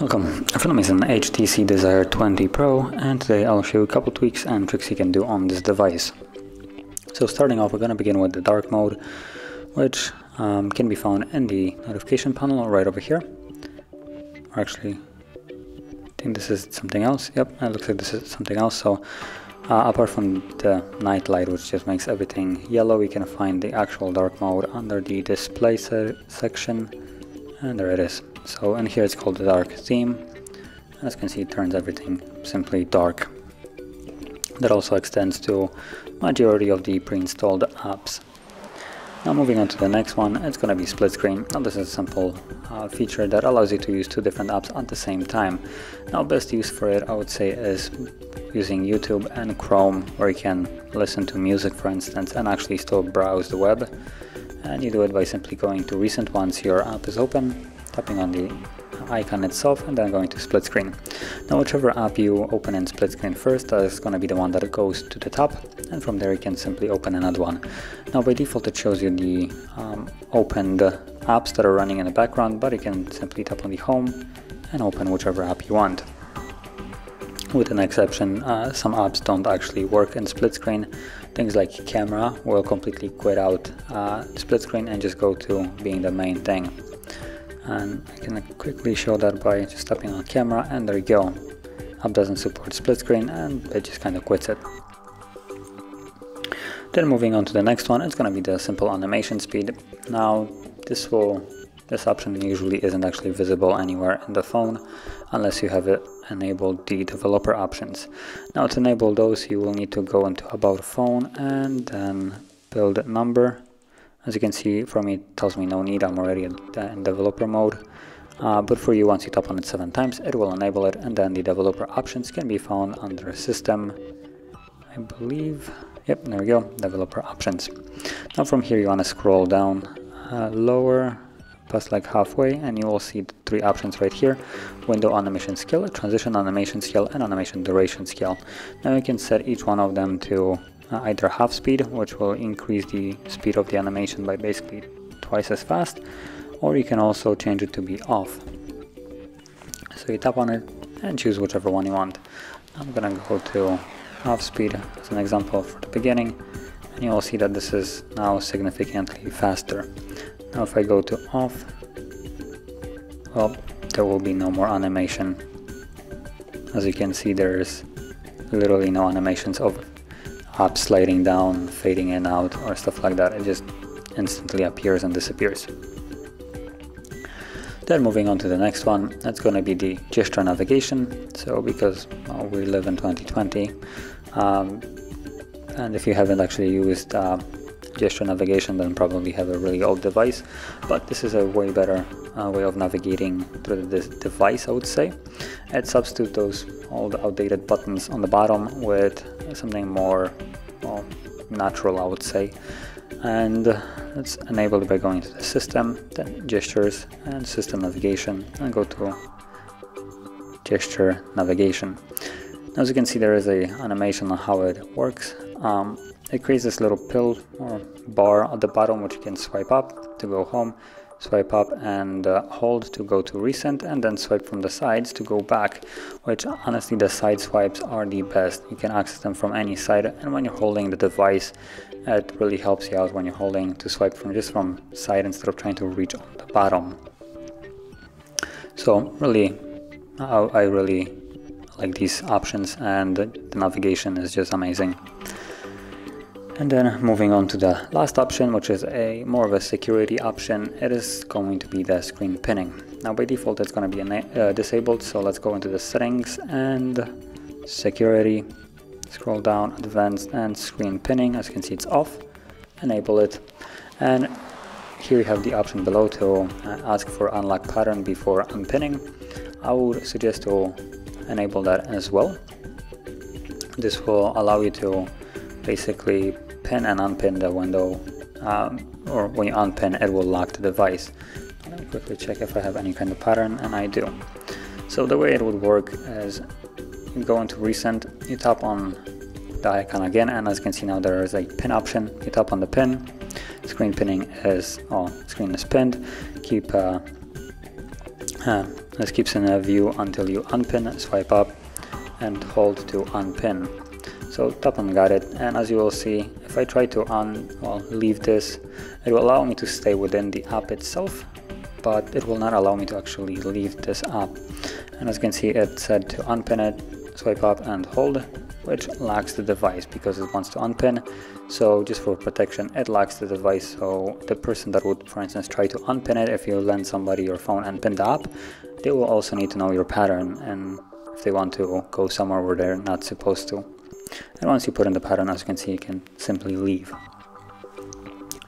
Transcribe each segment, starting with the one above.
Welcome, from is an HTC Desire 20 Pro and today I'll show you a couple tweaks and tricks you can do on this device. So starting off we're going to begin with the dark mode which um, can be found in the notification panel right over here. Or actually, I think this is something else. Yep, it looks like this is something else. So uh, apart from the night light which just makes everything yellow, we can find the actual dark mode under the display se section and there it is. So in here it's called the dark theme. As you can see it turns everything simply dark. That also extends to majority of the pre-installed apps. Now moving on to the next one, it's going to be split screen. Now this is a simple uh, feature that allows you to use two different apps at the same time. Now best use for it I would say is using YouTube and Chrome where you can listen to music for instance and actually still browse the web. And you do it by simply going to recent ones your app is open, tapping on the icon itself and then going to split screen. Now whichever app you open in split screen first is going to be the one that goes to the top and from there you can simply open another one. Now by default it shows you the um, opened apps that are running in the background but you can simply tap on the home and open whichever app you want. With an exception, uh, some apps don't actually work in split screen. Things like camera will completely quit out uh, split screen and just go to being the main thing and I can quickly show that by just tapping on camera and there you go. App doesn't support split screen and it just kind of quits it. Then moving on to the next one it's going to be the simple animation speed. Now this will this option usually isn't actually visible anywhere in the phone unless you have it enabled the developer options. Now to enable those you will need to go into about phone and then build number as you can see, for me it tells me no need, I'm already in developer mode. Uh, but for you, once you tap on it seven times, it will enable it, and then the developer options can be found under System, I believe. Yep, there we go, developer options. Now from here you want to scroll down uh, lower, past like halfway, and you will see the three options right here. Window animation scale, transition animation scale, and animation duration scale. Now you can set each one of them to either half speed, which will increase the speed of the animation by basically twice as fast, or you can also change it to be off. So you tap on it and choose whichever one you want. I'm gonna go to half speed as an example for the beginning, and you will see that this is now significantly faster. Now if I go to off, well, there will be no more animation. As you can see, there is literally no animations of up sliding down, fading in out or stuff like that. It just instantly appears and disappears. Then moving on to the next one, that's going to be the gesture navigation. So because well, we live in 2020, um, and if you haven't actually used uh, gesture navigation, then probably have a really old device. But this is a way better uh, way of navigating through this device, I would say. It substitutes those old outdated buttons on the bottom with something more well, natural, I would say. And it's enabled by going to the system, then gestures and system navigation, and go to gesture navigation. As you can see, there is a animation on how it works. Um, it creates this little pill or bar at the bottom which you can swipe up to go home swipe up and uh, hold to go to recent and then swipe from the sides to go back which honestly the side swipes are the best. You can access them from any side and when you're holding the device it really helps you out when you're holding to swipe from just from side instead of trying to reach on the bottom. So really I, I really like these options and the navigation is just amazing and then moving on to the last option, which is a more of a security option, it is going to be the screen pinning. Now by default it's going to be uh, disabled, so let's go into the settings and security, scroll down, advanced and screen pinning, as you can see it's off, enable it, and here you have the option below to uh, ask for unlock pattern before unpinning. I would suggest to enable that as well. This will allow you to basically pin and unpin the window um, or when you unpin it will lock the device. Let me quickly check if I have any kind of pattern and I do. So the way it would work is you go into recent, you tap on the icon again and as you can see now there is a pin option, you tap on the pin, screen pinning is, oh, screen is pinned. Keep, uh, uh, this keeps in a view until you unpin, swipe up and hold to unpin. So tap on got it and as you will see if I try to un well leave this it will allow me to stay within the app itself but it will not allow me to actually leave this app. And as you can see it said to unpin it swipe up and hold which locks the device because it wants to unpin. So just for protection it locks the device. So the person that would for instance try to unpin it if you lend somebody your phone and pin the app they will also need to know your pattern and if they want to go somewhere where they're not supposed to and once you put in the pattern as you can see you can simply leave.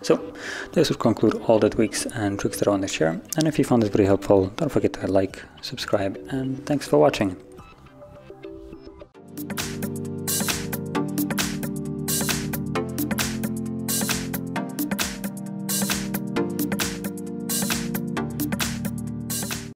So this would conclude all the tweaks and tricks that I want to share. And if you found this video helpful don't forget to like subscribe and thanks for watching